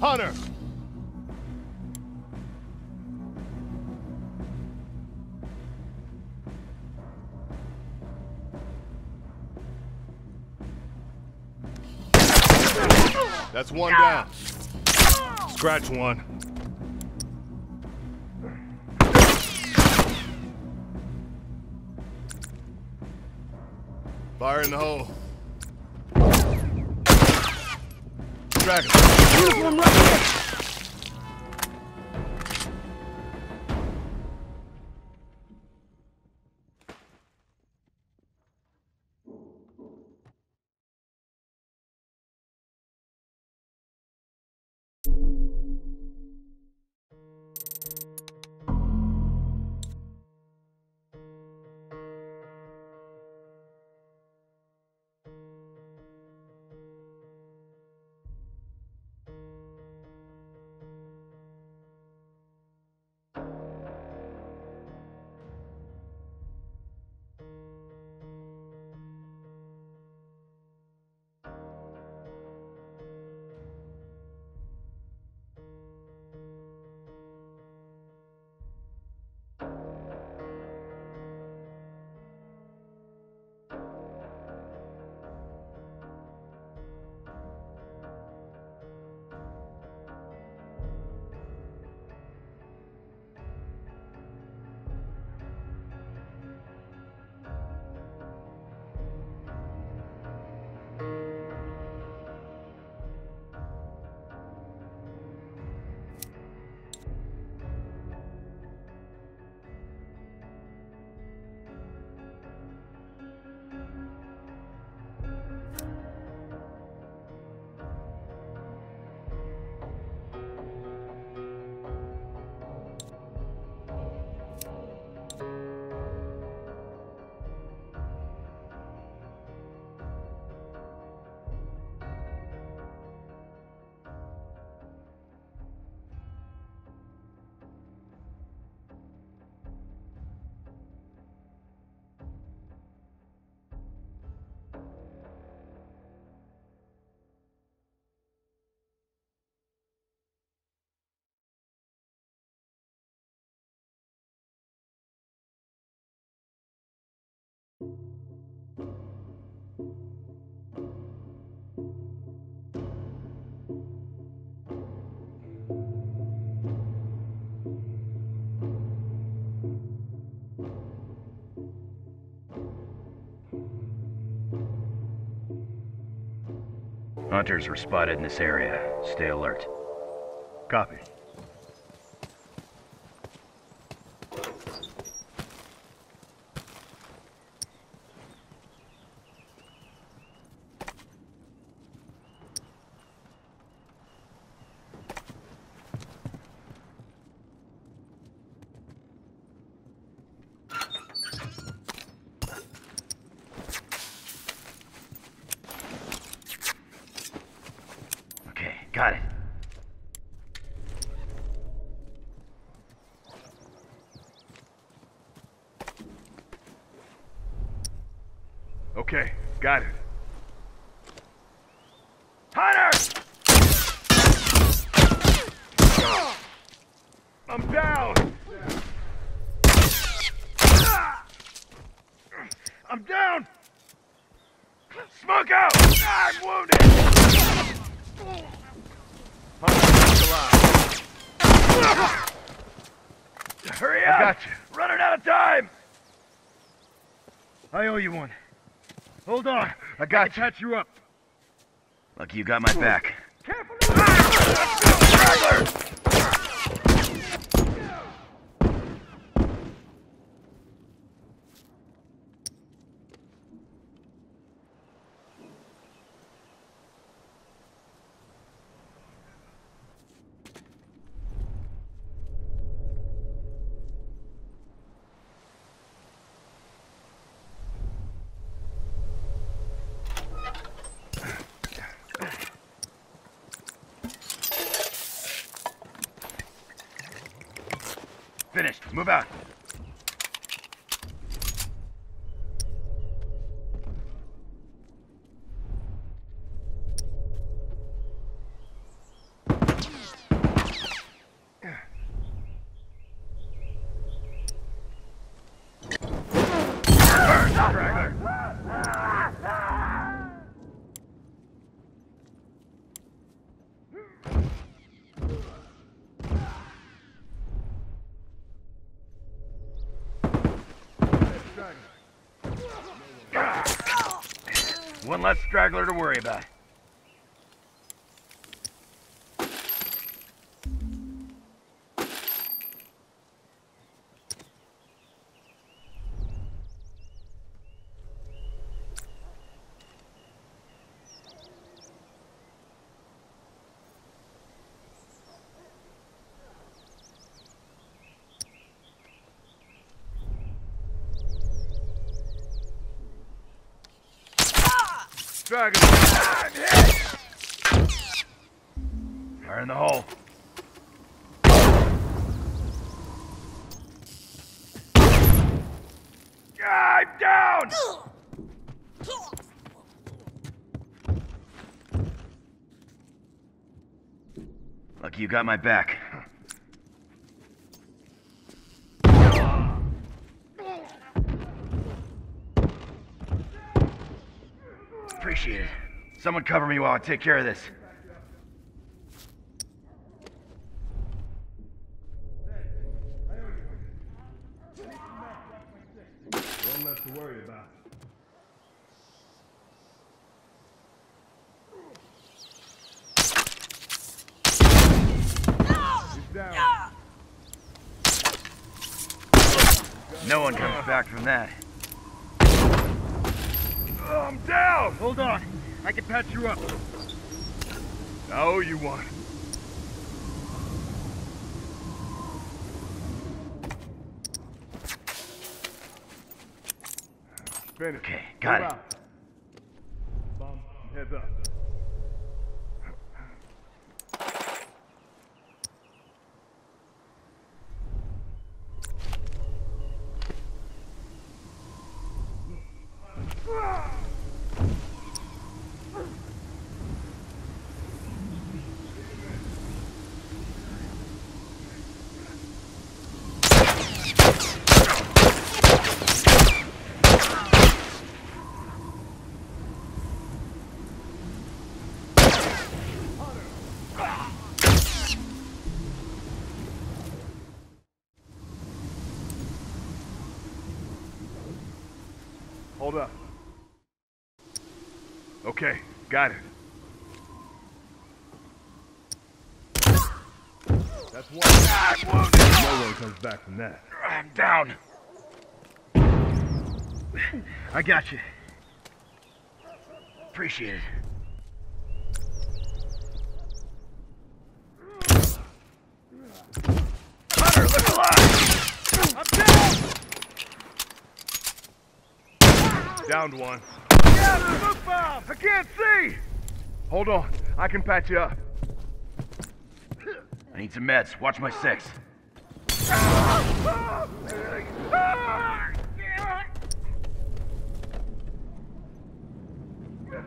Hunter! That's one down. Scratch one. Fire in the hole. Dragon. Hunters were spotted in this area. Stay alert. Copy. Okay, got it. Okay, got it. Hunter! I'm down! I'm down! Smoke out! I'm wounded! Hunter, alive. Hurry up! I got you. Running out of time! I owe you one. Hold on. I got can patch you up. Lucky you got my back. Finished. Move out. One less straggler to worry about. Dragon. Fire in the hole. I'm down! Lucky you got my back. Appreciate it. Someone cover me while I take care of this. One less to worry about. No one comes back from that. Oh, I'm down! Hold on. I can patch you up. I owe you one. Finish. Okay, got Move it. out. Bum, heads up. Hold up. Okay, got it. That's one. I'm. No one comes back from that. I'm down. I got you. Appreciate it. Hunter, look alive! I'm down! Downed one. Yeah, the smoke bomb! I can't see! Hold on, I can patch you up. I need some meds. Watch my six.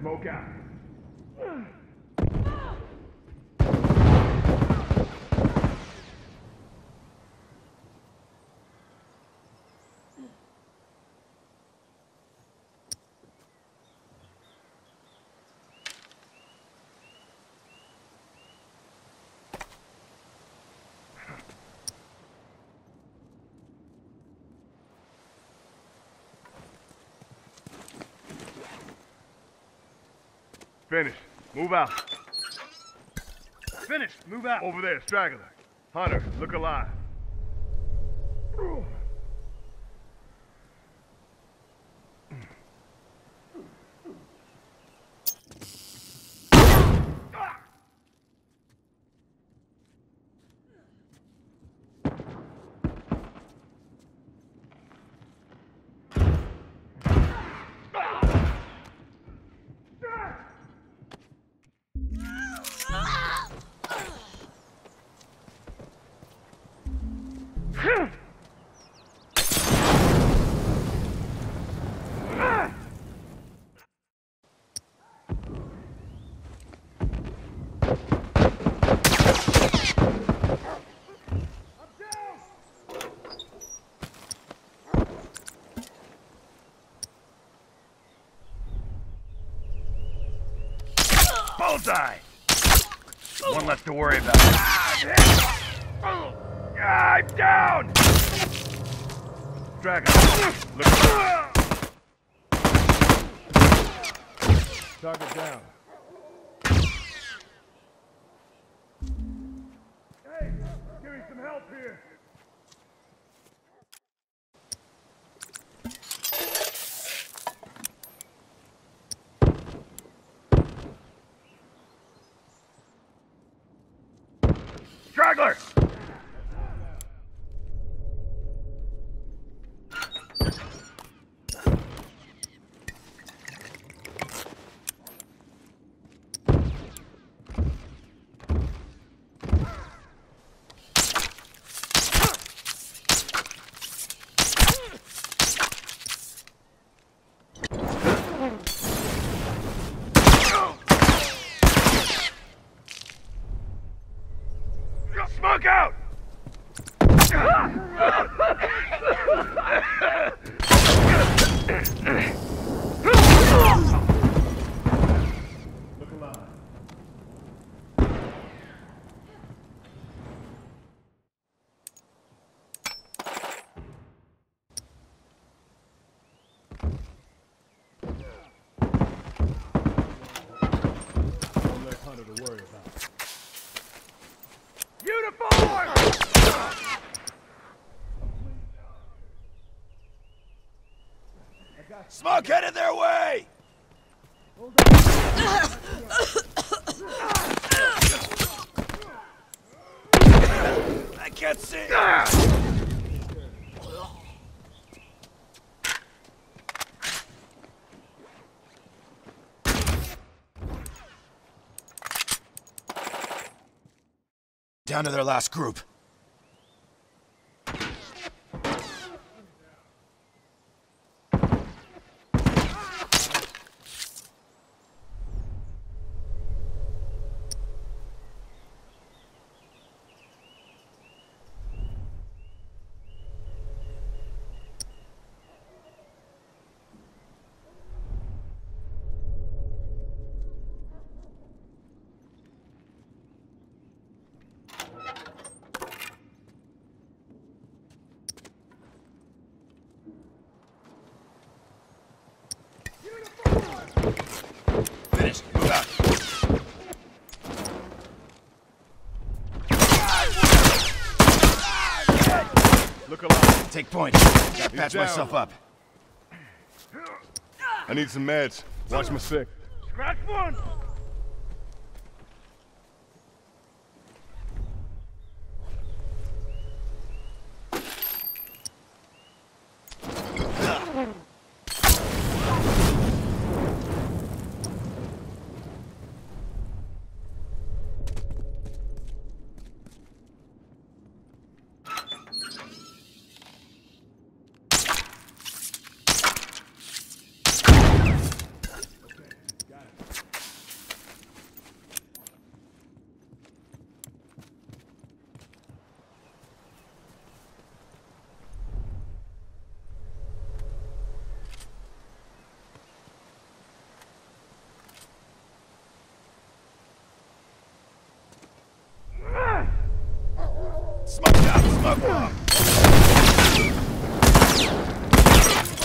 Smoke out. Finish. Move out. Finish. Move out. Over there, straggler. Hunter, look alive. Bullseye! One less to worry about. Ah, I'm ah, down! Dragon, look. Target down. Hey, give me some help here. Straggler! Smoke out! Look alive. One less hunter to worry about. Uniform! Smoke headed their way! I can't see! Down to their last group. Finished. Move out. Look alive. Take point. Gotta patch down. myself up. I need some meds. Watch my sick. Scratch one! Smoke out. Smoke bomb.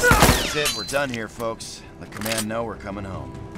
That's it. We're done here, folks. Let command know we're coming home.